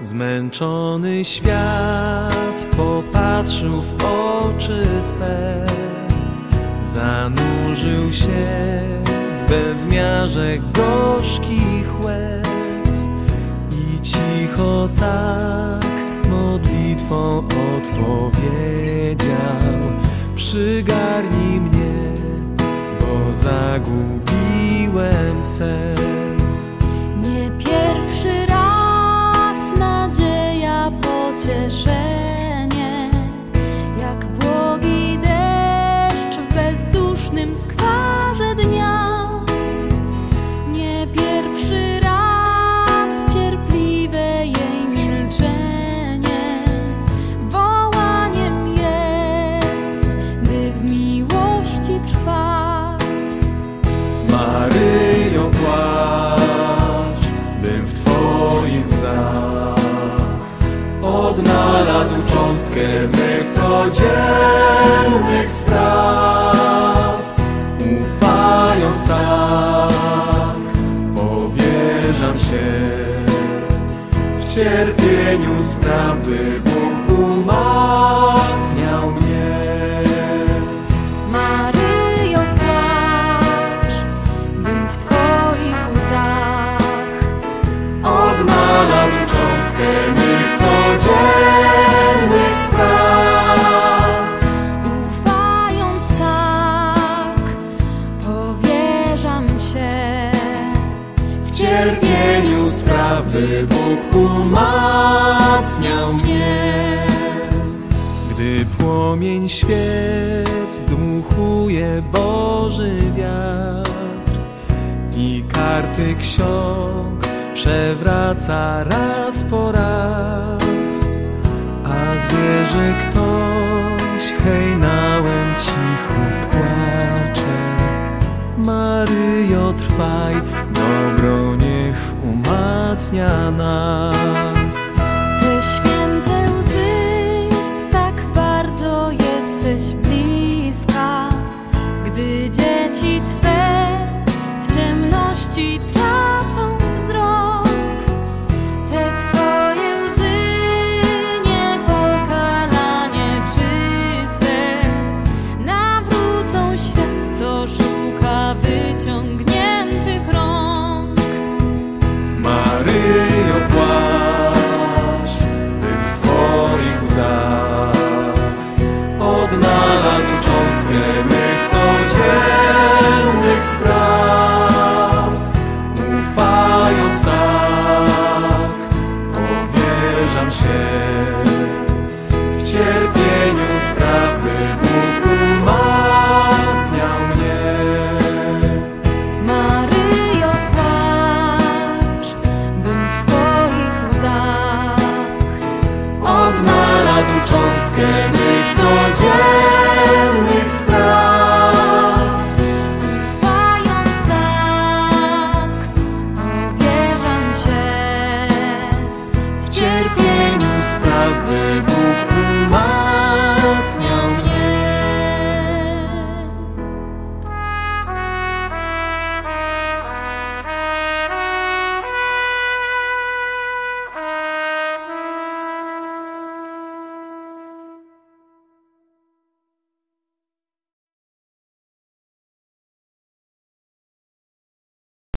Zmęczony świat popatrzył w oczy Twe, zanurzył się w bezmiarze gorzkich łez. I cicho tak modlitwą odpowiedział: Przygarnij mnie, bo zagubiłem sens. Nie pierwszy raz nadzieja, pocieszenie, odnalazł cząstkę mych codziennych spraw. Ufając tak, powierzam się w cierpieniu spraw, cierpieniu spraw, by Bóg umacniał mnie. Gdy płomień świec dmuchuje Boży wiatr i karty ksiąg przewraca raz po raz, a zwierzę ktoś hejnałem trwaj, dobro niech umacnia nas. Te święte łzy, tak bardzo jesteś bliska, gdy dzieci Twe w ciemności cierpieniu spraw, by Bóg umacniał mnie. Maryjo, płacz, bym w Twoich łzach odnalazł cząstkę mych codziennych